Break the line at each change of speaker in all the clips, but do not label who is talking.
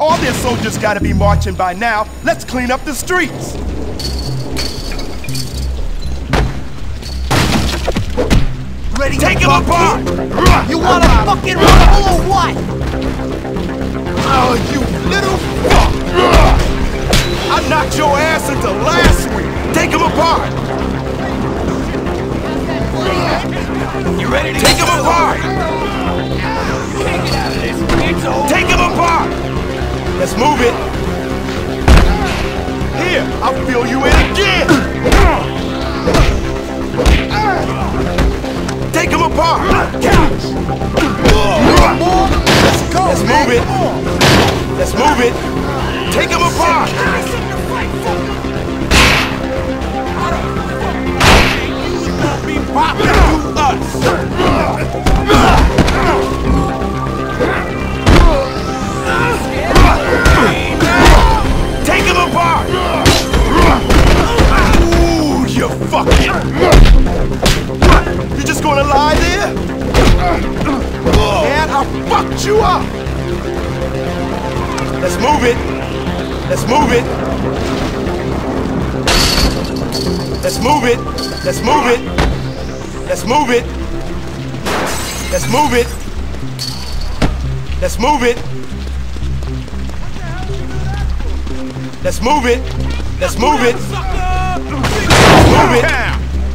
All their soldiers gotta be marching by now. Let's clean up the streets.
Ready
Take
fuck
apart!
me? You wanna fucking rumble or what?
Oh, you little fuck! I knocked your ass into last week. Take them apart.
You ready to
Take them apart. Let's move it. Here, I'll fill you in again. Take them apart.
Let's go,
Let's move it. Let's move it. Take them apart. You just gonna lie there? Man, I fucked you up. Let's move it. Let's move it. Let's move it. Let's move it. Let's move it. Let's move it. Let's move it. Let's move it. Let's move it. Let's move it.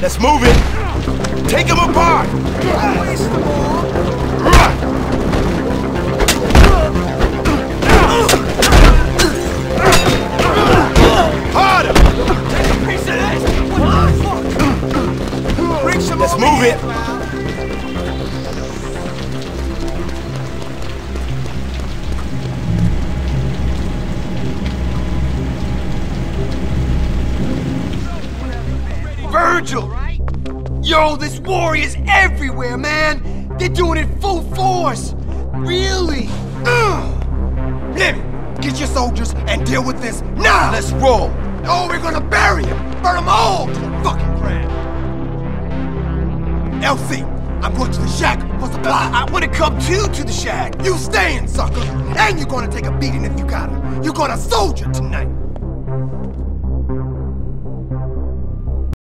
Let's move it. Take him apart.
Virgil! Yo, this war is everywhere, man! They're doing it full force! Really? Ugh. Lemmy, get your soldiers and deal with this now! Let's roll! Oh, we're gonna bury him! Burn them all to the fucking ground! Elsie, I'm going to the shack for supply. I wanna come too to the shack. You staying, sucker! And you're gonna take a beating if you gotta. You're gonna soldier tonight!